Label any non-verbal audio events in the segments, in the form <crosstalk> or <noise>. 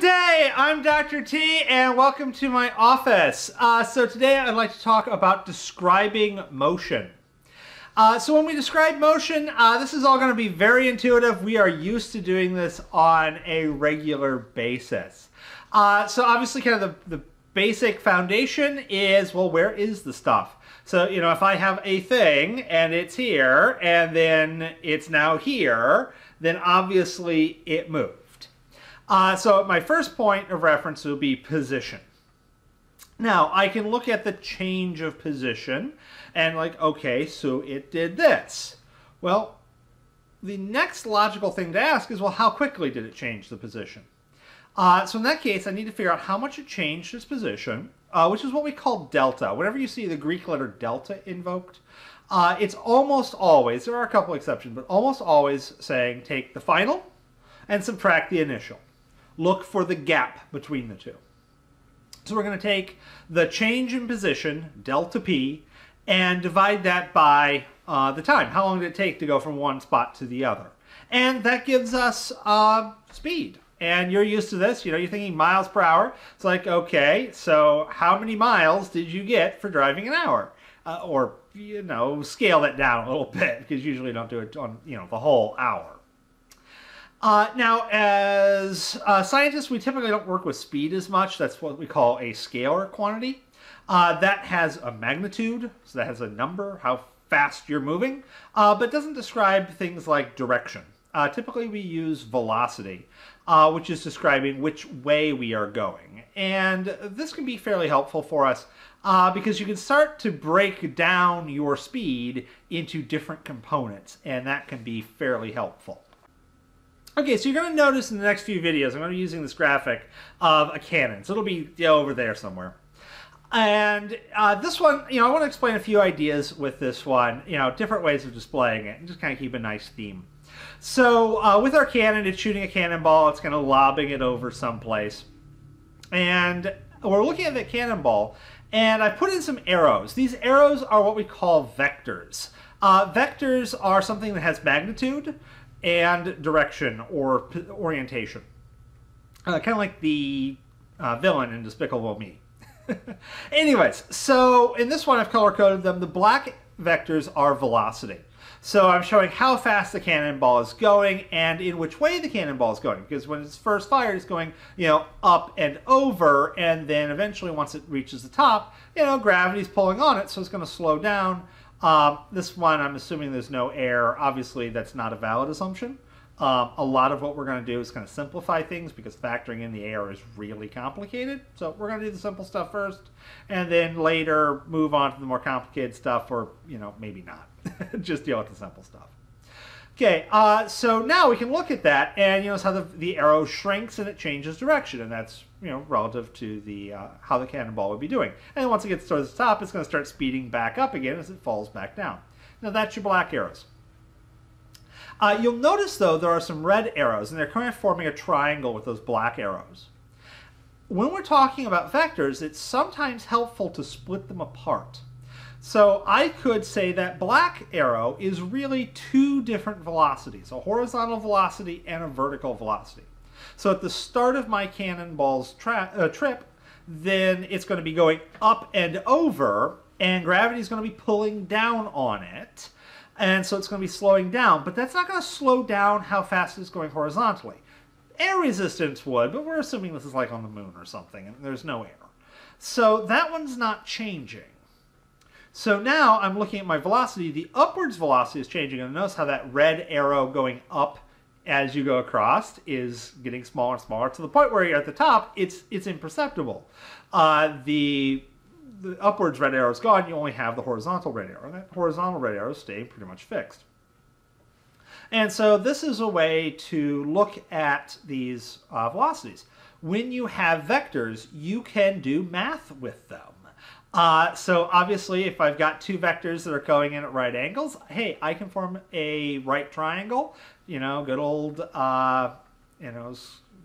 Day, I'm Dr. T and welcome to my office. Uh, so today I'd like to talk about describing motion. Uh, so when we describe motion, uh, this is all going to be very intuitive. We are used to doing this on a regular basis. Uh, so obviously kind of the, the basic foundation is, well, where is the stuff? So, you know, if I have a thing and it's here and then it's now here, then obviously it moved. Uh, so my first point of reference will be position. Now, I can look at the change of position and like, okay, so it did this. Well, the next logical thing to ask is, well, how quickly did it change the position? Uh, so in that case, I need to figure out how much it changed its position, uh, which is what we call delta. Whenever you see the Greek letter delta invoked, uh, it's almost always, there are a couple exceptions, but almost always saying take the final and subtract the initial look for the gap between the two. So we're going to take the change in position, delta p, and divide that by uh, the time. How long did it take to go from one spot to the other? And that gives us uh, speed. And you're used to this, you know, you're thinking miles per hour. It's like, okay, so how many miles did you get for driving an hour? Uh, or, you know, scale that down a little <laughs> bit, because usually you don't do it on, you know, the whole hour. Uh, now, as uh, scientists, we typically don't work with speed as much. That's what we call a scalar quantity. Uh, that has a magnitude, so that has a number, how fast you're moving, uh, but doesn't describe things like direction. Uh, typically, we use velocity, uh, which is describing which way we are going. And this can be fairly helpful for us because you can start to break down your speed into different components, and that can be fairly helpful. Okay, so you're going to notice in the next few videos, I'm going to be using this graphic of a cannon. So it'll be over there somewhere. And uh, this one, you know, I want to explain a few ideas with this one, you know, different ways of displaying it, and just kind of keep a nice theme. So uh, with our cannon, it's shooting a cannonball, it's kind of lobbing it over someplace. And we're looking at the cannonball, and I put in some arrows. These arrows are what we call vectors. Uh, vectors are something that has magnitude, and direction or orientation. Uh, kind of like the uh, villain in Despicable Me. <laughs> Anyways, so in this one I've color coded them. The black vectors are velocity. So I'm showing how fast the cannonball is going and in which way the cannonball is going. Because when it's first fired, it's going, you know, up and over. And then eventually once it reaches the top, you know, gravity's pulling on it. So it's going to slow down. Uh, this one, I'm assuming there's no air. Obviously, that's not a valid assumption. Um, a lot of what we're going to do is kind of simplify things because factoring in the air is really complicated. So we're going to do the simple stuff first, and then later move on to the more complicated stuff, or you know maybe not. <laughs> Just deal with the simple stuff. Okay, uh, so now we can look at that, and you notice how the, the arrow shrinks and it changes direction, and that's you know relative to the uh, how the cannonball would be doing. And once it gets towards the top, it's going to start speeding back up again as it falls back down. Now that's your black arrows. Uh, you'll notice though there are some red arrows, and they're kind of forming a triangle with those black arrows. When we're talking about vectors, it's sometimes helpful to split them apart. So I could say that black arrow is really two different velocities, a horizontal velocity and a vertical velocity. So at the start of my cannonball's uh, trip, then it's going to be going up and over, and gravity is going to be pulling down on it. And so it's going to be slowing down, but that's not going to slow down how fast it's going horizontally. Air resistance would, but we're assuming this is like on the moon or something, and there's no air. So that one's not changing. So now I'm looking at my velocity. The upwards velocity is changing. And notice how that red arrow going up as you go across is getting smaller and smaller to the point where you're at the top, it's it's imperceptible. Uh, the the upwards red arrow is gone. You only have the horizontal red arrow. That horizontal red arrow stay pretty much fixed. And so this is a way to look at these uh, velocities. When you have vectors, you can do math with them. Uh, so obviously, if I've got two vectors that are going in at right angles, hey, I can form a right triangle. You know, good old, uh, you know,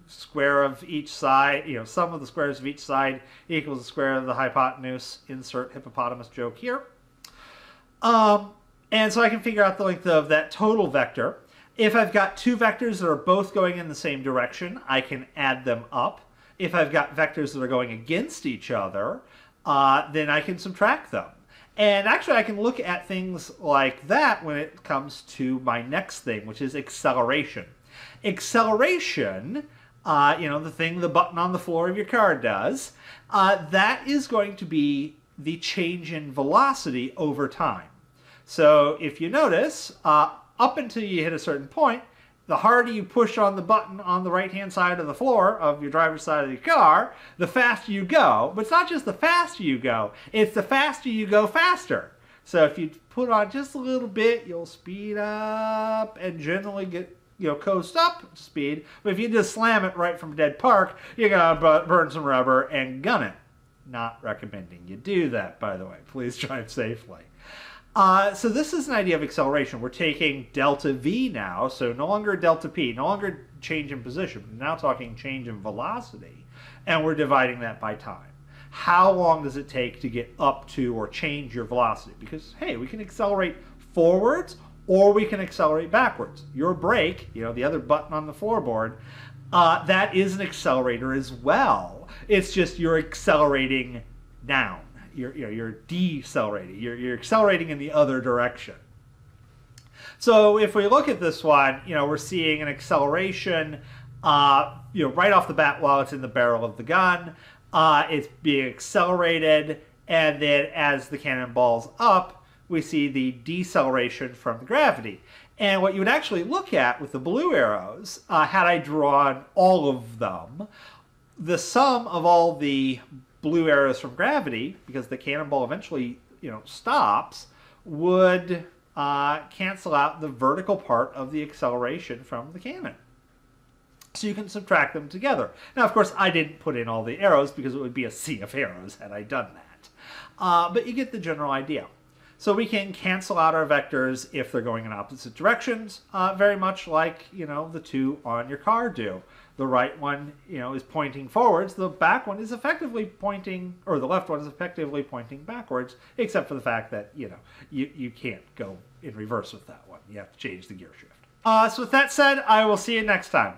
square of each side, you know, sum of the squares of each side equals the square of the hypotenuse. Insert hippopotamus joke here. Um, and so I can figure out the length of that total vector. If I've got two vectors that are both going in the same direction, I can add them up. If I've got vectors that are going against each other, uh, then I can subtract them. And actually, I can look at things like that when it comes to my next thing, which is acceleration. Acceleration, uh, you know, the thing the button on the floor of your car does, uh, that is going to be the change in velocity over time. So if you notice, uh, up until you hit a certain point, the harder you push on the button on the right hand side of the floor of your driver's side of the car, the faster you go. But it's not just the faster you go, it's the faster you go faster. So if you put on just a little bit, you'll speed up and generally get you know coast up speed. But if you just slam it right from dead park, you're gonna burn some rubber and gun it. Not recommending you do that, by the way. Please <laughs> drive safely. Uh, so this is an idea of acceleration. We're taking delta v now, so no longer delta p, no longer change in position, we're now talking change in velocity, and we're dividing that by time. How long does it take to get up to or change your velocity? Because, hey, we can accelerate forwards or we can accelerate backwards. Your brake, you know, the other button on the floorboard, uh, that is an accelerator as well. It's just you're accelerating down you're, you know, you're decelerating. You're, you're accelerating in the other direction. So if we look at this one, you know, we're seeing an acceleration, uh, you know, right off the bat while it's in the barrel of the gun. Uh, it's being accelerated, and then as the cannonball's up, we see the deceleration from gravity. And what you would actually look at with the blue arrows, uh, had I drawn all of them, the sum of all the blue arrows from gravity, because the cannonball eventually, you know, stops, would uh, cancel out the vertical part of the acceleration from the cannon. So you can subtract them together. Now, of course, I didn't put in all the arrows because it would be a sea of arrows had I done that. Uh, but you get the general idea. So we can cancel out our vectors if they're going in opposite directions, uh, very much like, you know, the two on your car do the right one, you know, is pointing forwards, the back one is effectively pointing, or the left one is effectively pointing backwards, except for the fact that, you know, you, you can't go in reverse with that one. You have to change the gear shift. Uh, so with that said, I will see you next time.